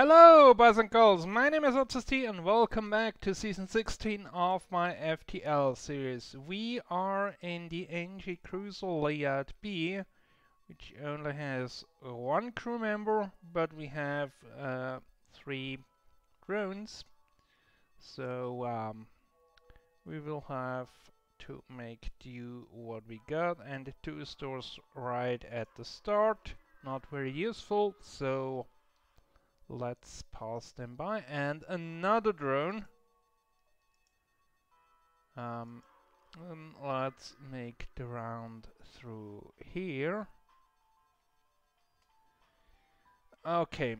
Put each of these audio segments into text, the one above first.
Hello, boys and girls. My name is OpsisT and welcome back to season 16 of my FTL series. We are in the Engi Cruiser Layout B, which only has one crew member, but we have uh, three drones. So um, we will have to make do what we got and the two stores right at the start. Not very useful, so Let's pass them by. And another drone. Um, and let's make the round through here. Okay,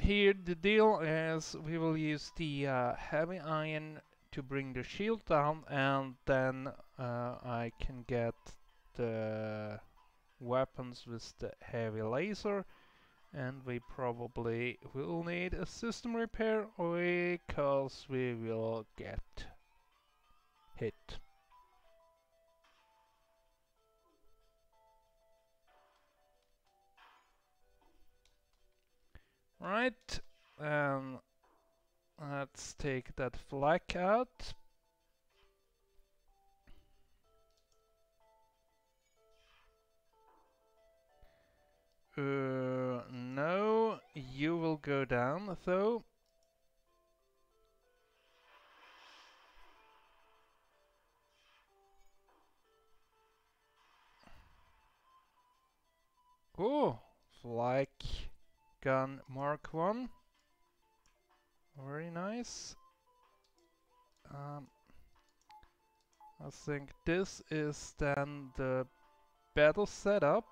here the deal is we will use the uh, heavy ion to bring the shield down and then uh, I can get the weapons with the heavy laser and we probably will need a system repair because we will get hit. Right, um, let's take that flak out. Uh, no, you will go down though. Oh, flak gun Mark 1. Very nice. Um, I think this is then the battle setup.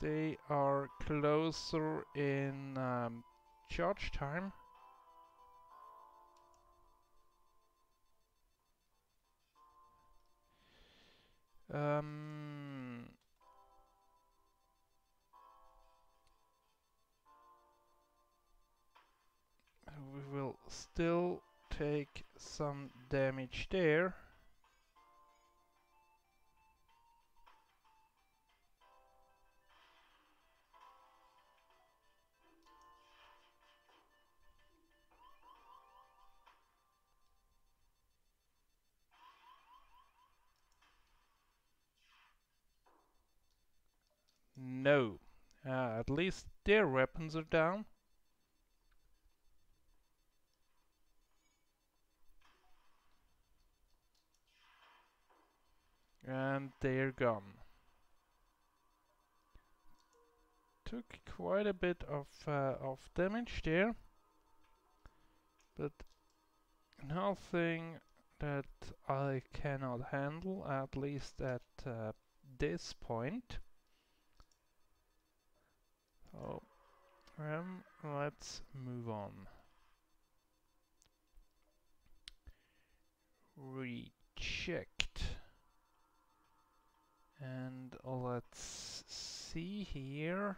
They are closer in um, charge time. Um, we will still take some damage there. No. Uh, at least their weapons are down. And they're gone. Took quite a bit of, uh, of damage there. But nothing that I cannot handle, at least at uh, this point. Oh, um, let's move on. Rechecked. And let's see here.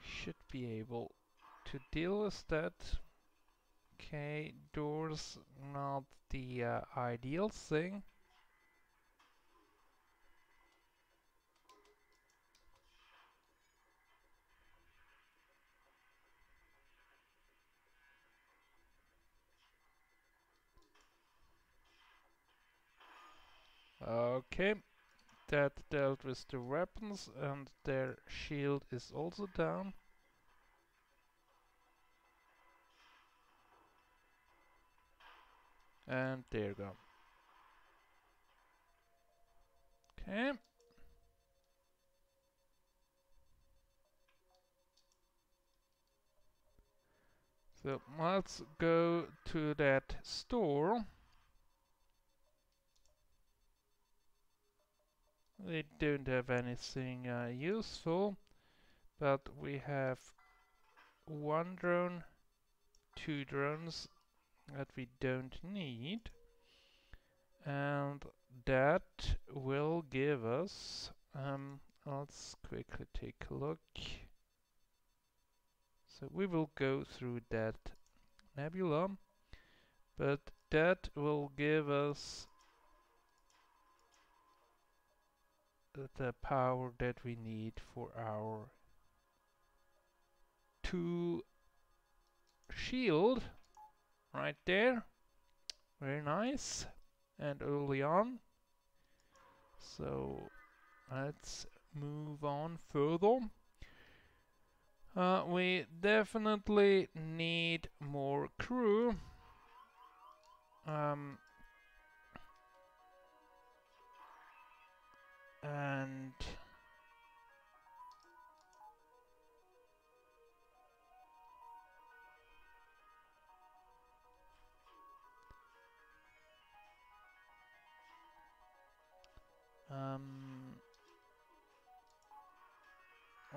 Should be able to deal with that Okay, doors not the uh, ideal thing. Okay, that dealt with the weapons and their shield is also down. And there you go. Okay. So let's go to that store. We don't have anything uh, useful, but we have one drone, two drones, that we don't need and that will give us um, let's quickly take a look. So we will go through that nebula, but that will give us the power that we need for our two shield right there. Very nice. And early on. So let's move on further. Uh, we definitely need more crew. Um, and um,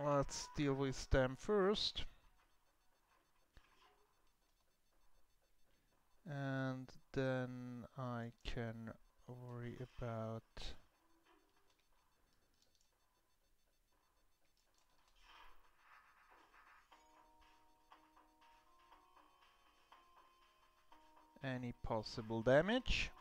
let's deal with them first and then I can worry about any possible damage.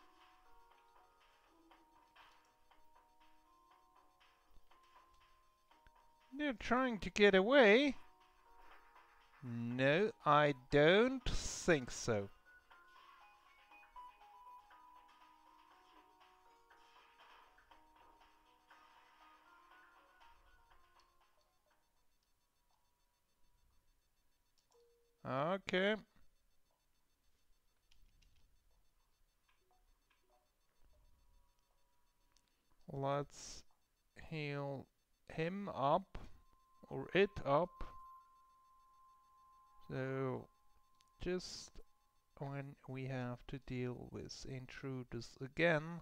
They're trying to get away. No, I don't think so. Okay. Let's heal him up or it up. So just when we have to deal with intruders again,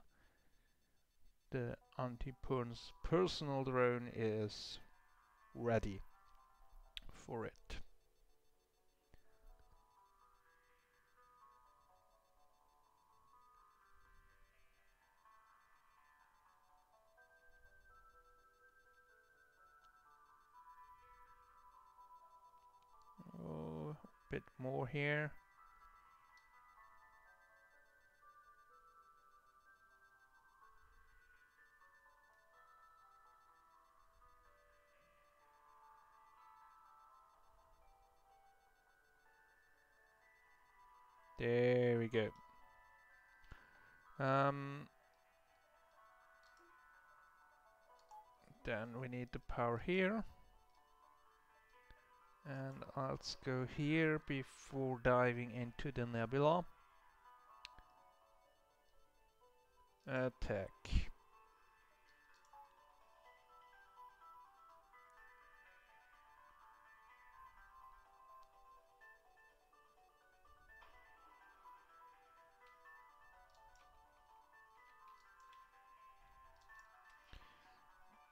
the anti-Pern's personal drone is ready for it. Bit more here. There we go. Um, then we need the power here and let's go here before diving into the nebula. Attack.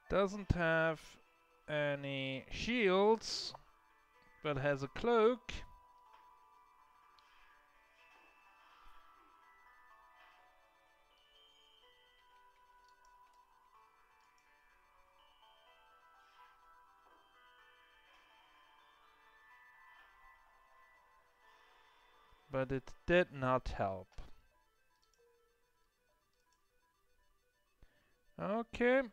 Doesn't have any shields but has a cloak. But it did not help. Okay,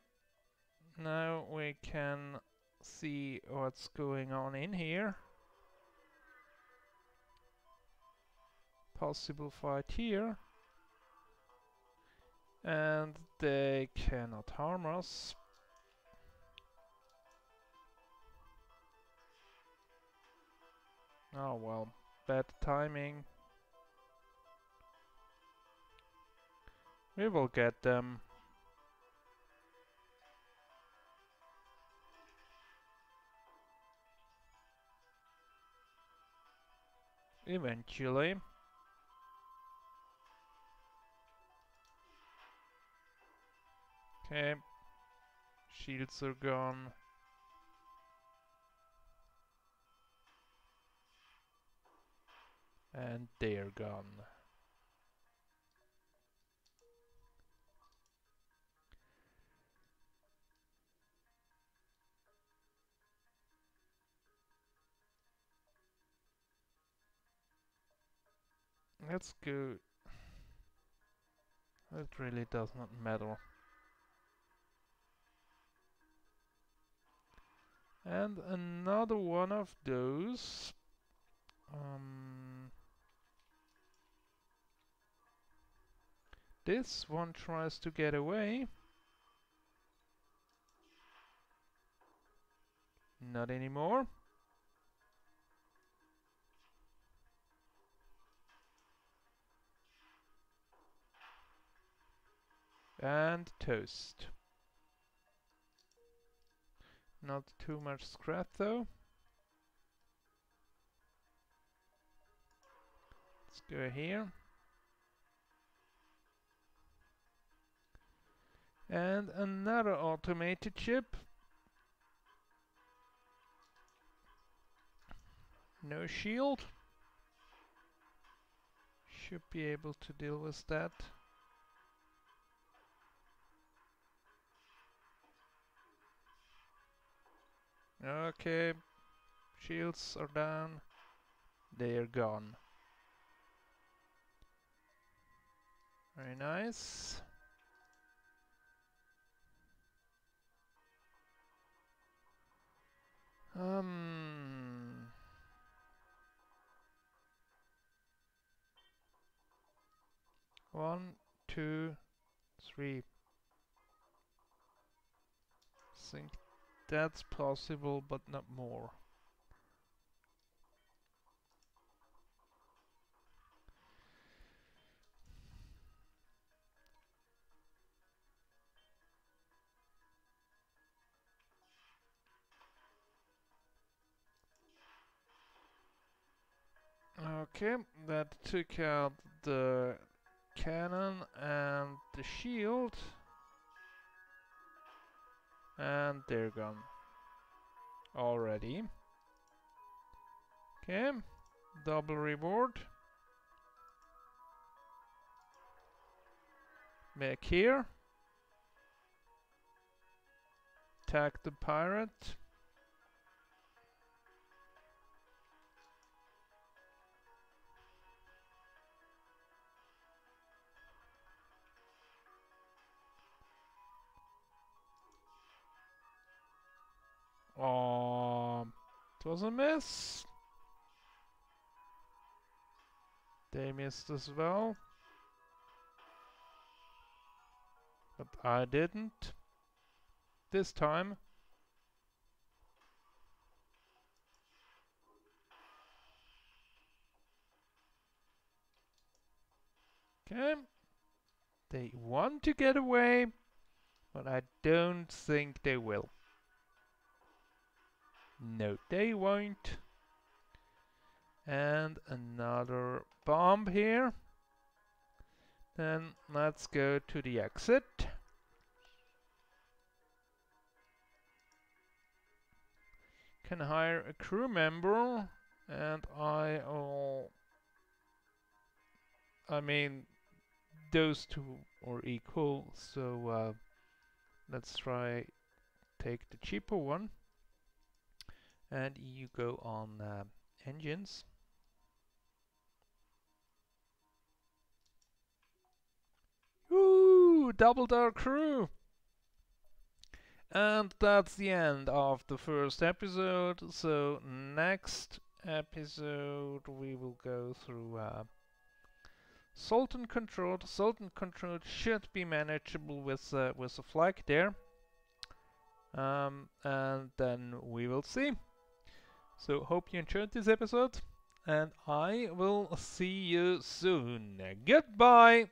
now we can see what's going on in here. Possible fight here. And they cannot harm us. Oh well, bad timing. We will get them. Eventually. Okay. Shields are gone. And they're gone. Let's go. It really does not matter. And another one of those. Um, this one tries to get away. Not anymore. And toast. Not too much scrap though. Let's go here. And another automated chip. No shield. Should be able to deal with that. Okay, shields are down. They are gone. Very nice. Um. One, two, three. Think that's possible, but not more. Okay, that took out the cannon and the shield. And they're gone. Already. Okay. Double reward. Back here. Attack the pirate. Was a miss. They missed as well. But I didn't. This time. Okay. They want to get away, but I don't think they will. No, they won't. And another bomb here. Then let's go to the exit. Can hire a crew member and I'll I mean those two are equal so uh, let's try take the cheaper one and you go on uh, engines Woo! Doubled our crew! And that's the end of the first episode. So next episode we will go through uh, Zoltan controlled. Zoltan controlled should be manageable with uh, with a flak there. Um, and then we will see. So hope you enjoyed this episode and I will see you soon. Goodbye!